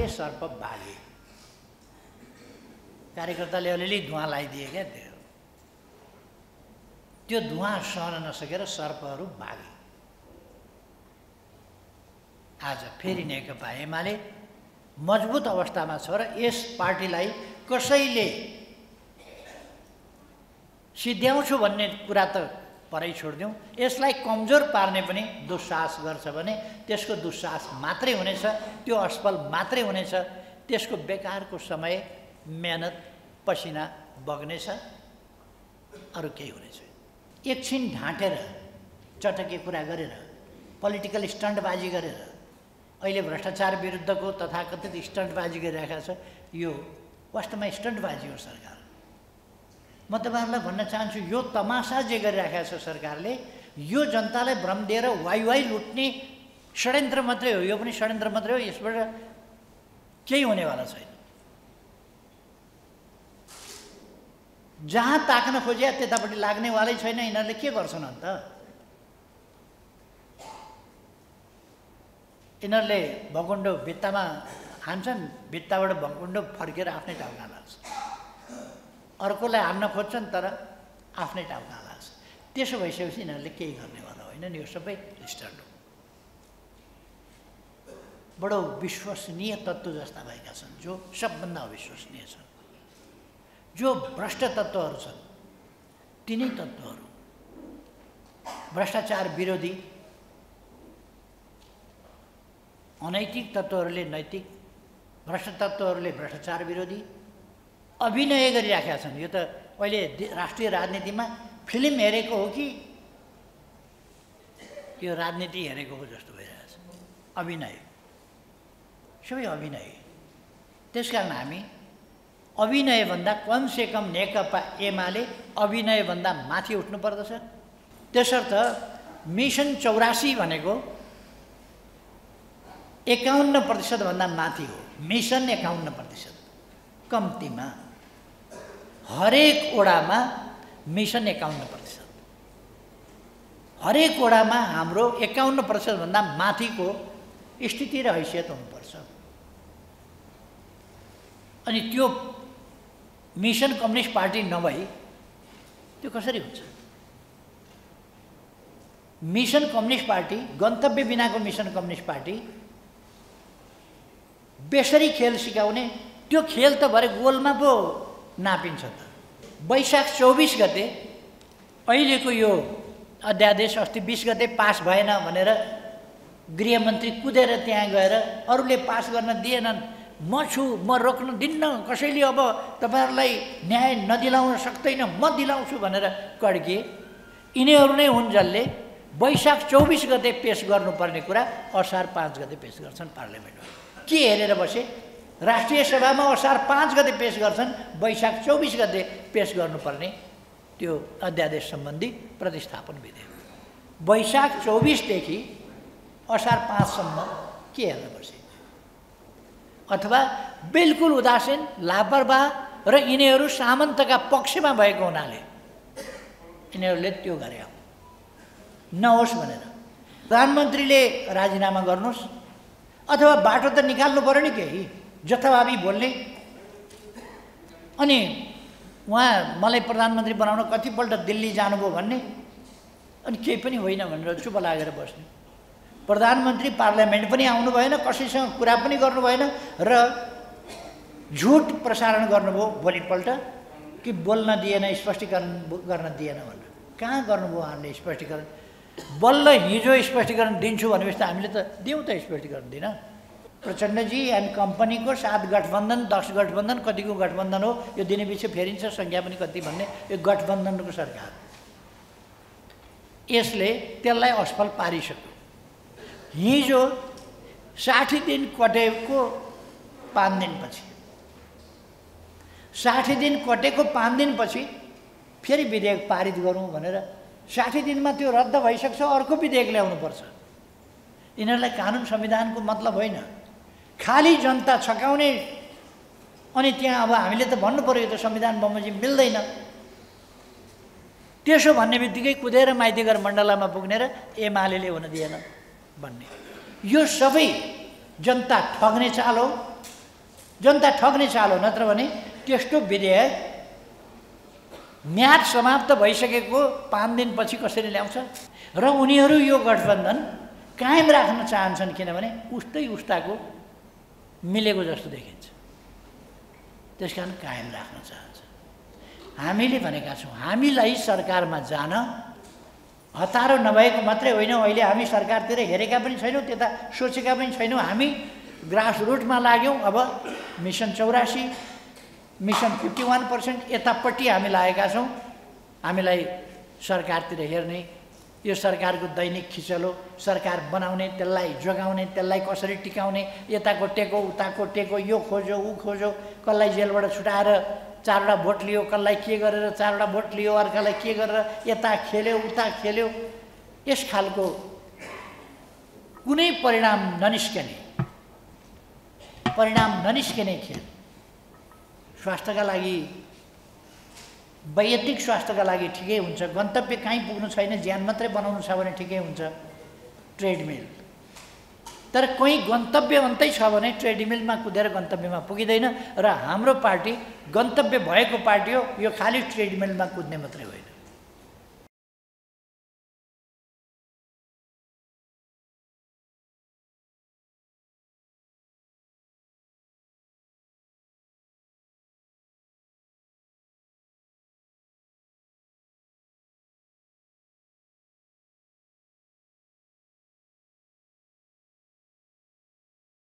काठे सर्प भागे कार्यकर्ताले अलिअलि धुवा लगाइदिए क्या त्यो? त्यो धुवा सहन नसकेर सर्पहरू भागे आज फेरि नेकपा एमाले मजबुत अवस्थामा छ र यस पार्टीलाई कसैले सिद्ध्याउँछु भन्ने कुरा त परै छोडिदिउँ। यसलाई कमजोर पार्ने पनि दुस्साहस गर्छ भने त्यसको दुस्साहस मात्रै हुनेछ त्यो असफल मात्रै हुनेछ। त्यसको बेकारको समय मेहनत पसिना बग्नेछ अरू केही हुनेछ। एकछिन ढाँटेर चटके कुरा गरेर पोलिटिकल स्टन्टबाजी गरेर अहिले भ्रष्टाचार विरुद्धको तथाकथित स्टन्टबाजी गरिरहेका छ यो वास्तवमा स्टन्टबाजी हो सरकार। म तपाईँहरूलाई भन्न चाहन्छु यो तमासा जे गरिराखेको छ सरकारले यो जनतालाई भ्रम दिएर वाइ वाइ लुट्ने षड्यन्त्र मात्रै हो यो पनि षड्यन्त्र मात्रै हो यसबाट केही हुनेवाला छैन। जहाँ ताक्न खोजे त्यतापट्टि लाग्नेवालै छैन यिनीहरूले के गर्छन् अन्त? यिनीहरूले भकुन्डो भित्तामा हान्छन् भित्ताबाट भकुन्डो फर्केर आफ्नै टाउका लाग्छ अर्कोलाई हान्न खोज्छन् तर आफ्नै टाउका लाग्छ। त्यसो भइसकेपछि यिनीहरूले केही गर्नेवाला होइन नि यो सबै स्टार्ट हो। बडो विश्वसनीय तत्त्व जस्ता भएका छन् जो सबभन्दा अविश्वसनीय छन्। जो भ्रष्ट तत्त्वहरू छन् तिनै तत्त्वहरू। भ्रष्टाचार विरोधी अनैतिक तत्त्वहरूले नैतिक भ्रष्ट तत्त्वहरूले भ्रष्टाचार विरोधी अभिनय गरिराखेका छन्। यो त अहिले राष्ट्रिय राजनीतिमा फिल्म हेरेको हो कि यो राजनीति हेरेको हो जस्तो भइरहेछ अभिनय। सबै अभिनय। त्यस कारण हामी अभिनयभन्दा कमसे कम नेकपा एमाले अभिनयभन्दा माथि उठ्नु पर्दछ त्यसर्थ मिसन चौरासी भनेको एकाउन्न प्रतिशतभन्दा माथि हो। मिसन एकाउन्न प्रतिशत। कम्तीमा। हरेक ओडामा मिसन एकाउन्न प्रतिशत। हरेक ओडामा हाम्रो एकाउन्न प्रतिशतभन्दा माथिको स्थिति र हैसियत हुनुपर्छ। अनि त्यो मिसन कम्युनिस्ट पार्टी नभई त्यो कसरी हुन्छ? मिसन कम्युनिस्ट पार्टी गन्तव्य बिनाको मिसन कम्युनिस्ट पार्टी बेसरी खेल सिकाउने त्यो खेल त भरे गोलमा पो नापिन्छ त। वैशाख चौबिस गते अहिलेको यो अध्यादेश अस्ति बिस गते पास भएन भनेर गृहमन्त्री कुदेर त्यहाँ गएर अरूले पास गर्न दिएनन्। म छु म रोक्न दिन्न कसैले अब तपाईँहरूलाई न्याय नदिलाउन सक्दैन म दिलाउँछु भनेर कड्किए यिनीहरू नै हुन् जसले वैशाख चौबिस गते पेस गर्नुपर्ने कुरा असार पाँच गते पेस गर्छन् पार्लियामेन्टमा। के हेरेर बसे? राष्ट्रिय सभामा असार पाँच गते पेस गर्छन् वैशाख चौबिस गते पेस गर्नुपर्ने त्यो अध्यादेश सम्बन्धी प्रतिस्थापन विधेयक। वैशाख चौबिसदेखि असार पाँचसम्म के हेर्न बसे अथवा बिल्कुल उदासीन लापरवाह र यिनीहरू सामन्तका पक्षमा भएको हुनाले यिनीहरूले त्यो गरे नहोस् भनेर। प्रधानमन्त्रीले राजीनामा गर्नुहोस् अथवा बाटो त निकाल्नु पऱ्यो नि केही। जथाभावी बोल्ने। अनि उहाँ मलाई प्रधानमन्त्री बनाउन कतिपल्ट दिल्ली जानुभयो भन्ने। अनि केही पनि होइन भनेर चुप लागेर बस्ने। प्रधानमन्त्री पार्लियामेन्ट पनि आउनु भएन कसैसँग कुरा पनि गर्नु भएन र झुट प्रसारण गर्नुभयो भोलिपल्ट कि बोल्न दिएन स्पष्टीकरण गर्न दिएन भनेर। कहाँ गर्नुभयो उहाँहरूले स्पष्टीकरण? बल्ल हिजो स्पष्टीकरण दिन्छु भनेपछि त हामीले त दिउँ त स्पष्टीकरण दिन। प्रचण्डजी एन्ड कम्पनीको सात गठबन्धन दस गठबन्धन कतिको गठबन्धन हो? यो दिनेपछि फेरिन्छ सङ्ख्या पनि कति भन्ने? यो गठबन्धनको सरकार। यसले त्यसलाई असफल पारिसक्यो। हिजो साठी दिन कटेको पाँच दिनपछि साठी दिन कटेको पाँच दिनपछि फेरि विधेयक पारित गरौँ भनेर साठी दिनमा त्यो रद्द भइसक्छ अर्को विधेयक ल्याउनुपर्छ। यिनीहरूलाई कानुन संविधानको मतलब होइन। खालि जनता छकाउने अनि त्यहाँ अब हामीले त भन्नु पऱ्यो त संविधान बमोजिम मिल्दैन। त्यसो भन्ने बित्तिकै कुदेर माइतीघर मण्डलामा पुग्ने र एमाले हुन दिएन भन्ने। यो सबै जनता ठग्ने चाल हो। जनता ठग्ने चाल हो नत्र भने त्यस्तो विधेयक म्याद समाप्त भइसकेको पाँच दिनपछि कसरी ल्याउँछ? र उनीहरू यो गठबन्धन कायम राख्न चाहन्छन् किनभने उस्तै उस्ताको मिलेको जस्तो देखिन्छ। त्यस कारण कायम राख्न चाहन्छ। हामीले भनेका छौँ हामीलाई सरकारमा जान हतारो नभएको मात्रै होइन अहिले हामी सरकारतिर हेरेका पनि छैनौँ त्यता सोचेका पनि छैनौँ। हामी ग्रास रुटमा लाग्यौँ अब मिसन चौरासी मिसन फिफ्टी वान पर्सेन्ट यतापट्टि हामी लागेका छौँ। हामीलाई सरकारतिर हेर्ने यो सरकारको दैनिक खिचलो सरकार बनाउने त्यसलाई जोगाउने त्यसलाई कसरी टिकाउने यताको टेको उताको टेको यो खोज्यो ऊ खोज्यो कसलाई जेलबाट छुटाएर चारवटा भोट लियो कसलाई के गरेर चारवटा भोट लियो अर्कालाई के गरेर यता खेल्यो उता खेल्यो यस खालको कुनै परिणाम ननिस्कने परिणाम ननिस्किने खेल। स्वास्थ्यका लागि वैयक्तिक स्वास्थ्यका लागि ठिकै हुन्छ गन्तव्य कहीँ पुग्नु छैन ज्यान मात्रै बनाउनु छ भने ठिकै हुन्छ ट्रेडमिल। तर कोही गन्तव्य अन्तै छ भने ट्रेडमिलमा कुदेर गन्तव्यमा पुगिँदैन र हाम्रो पार्टी गन्तव्य भएको पार्टी हो यो खालि ट्रेडमिलमा कुद्ने मात्रै होइन।